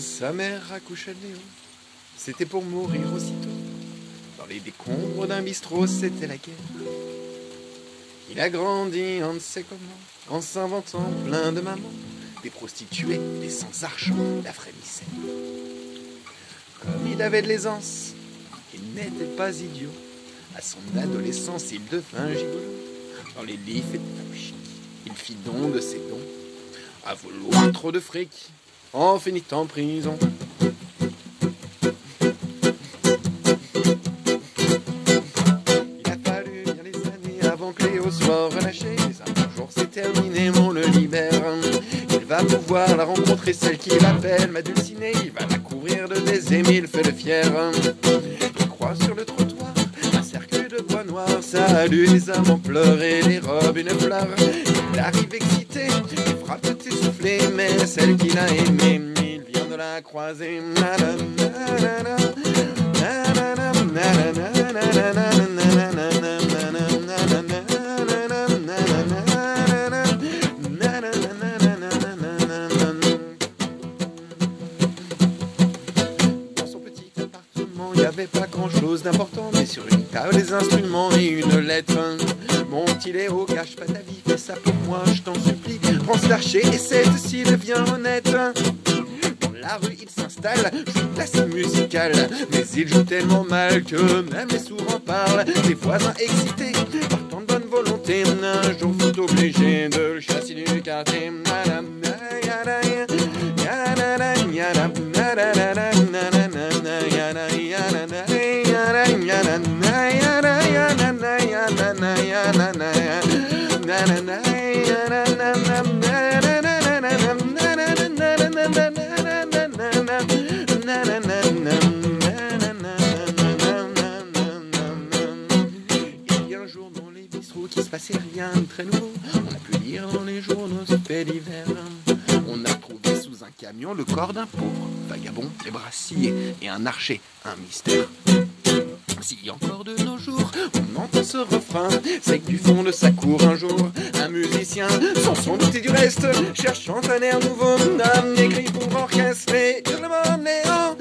Sa mère accoucha de Léo, c'était pour mourir aussitôt. Dans les décombres d'un bistrot, c'était la guerre. Il a grandi, on ne sait comment, en s'inventant plein de mamans, des prostituées, des sans-argent, la frémissait. Comme il avait de l'aisance, il n'était pas idiot. À son adolescence, il devint gigolo. Dans les livres et de chic, il fit don de ses dons. À vouloir trop de fric, en finit en prison. Il a fallu bien les années avant que Léo soit relâché. Mais un jour c'est terminé, on le libère. Il va pouvoir la rencontrer, celle qu'il appelle ma dulcinée. Il va la couvrir de baisers, mille fait le fier. Il croise sur le un noir. Salut les amants pleurer, les robes, une fleur. Il arrive excité, il frappe tout essoufflé, mais celle qu'il a aimée, il vient de la croiser. Nanana, pas grand chose d'important, mais sur une table, des instruments et une lettre. Mon petit Léo, cache pas ta vie, fais ça pour moi, je t'en supplie. Prends ce l'archer et cette s'il devient honnête. Dans la rue, il s'installe, joue scène musicale. Mais il joue tellement mal que même les sourds en parlent. Les voisins excités, par tant de bonne volonté, un jour sont obligés de le chasser du quartier. Qui se passait rien de très nouveau. On a pu lire dans les journaux ce fait d'hiver. On a trouvé sous un camion le corps d'un pauvre vagabond, les bras sciés et un archer, un mystère. Si encore de nos jours on entend ce refrain, c'est que du fond de sa cour un jour, un musicien, sans s'en douter du reste, cherchant un air nouveau, un écrit pour orchestrer le néant.